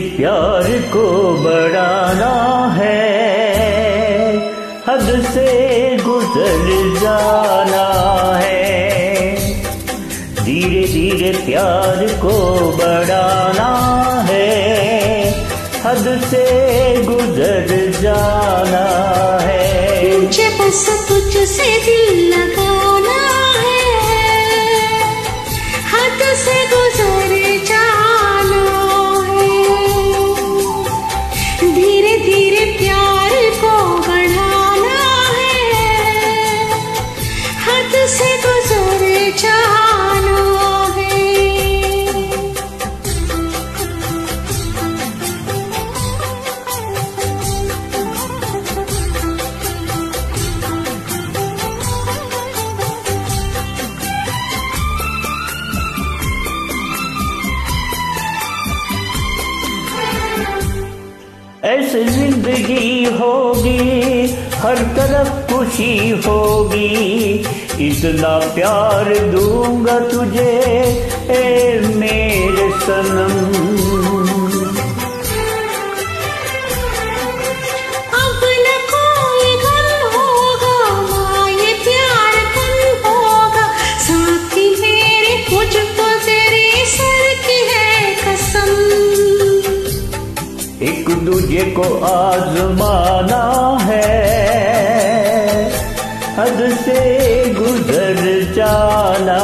प्यार को बढ़ाना है। हद से गुजर जाना है। धीरे धीरे प्यार को बढ़ाना है। हद से गुजर जाना है। मुझे बस तुझसे दिल लगाना है। हद से गुजर ऐसे ज़िंदगी होगी हर तरफ़ खुशी होगी। इतना प्यार दूँगा तुझे ए मेरे सनम। एक दूजे को आजमाना है। हद से गुजर जाना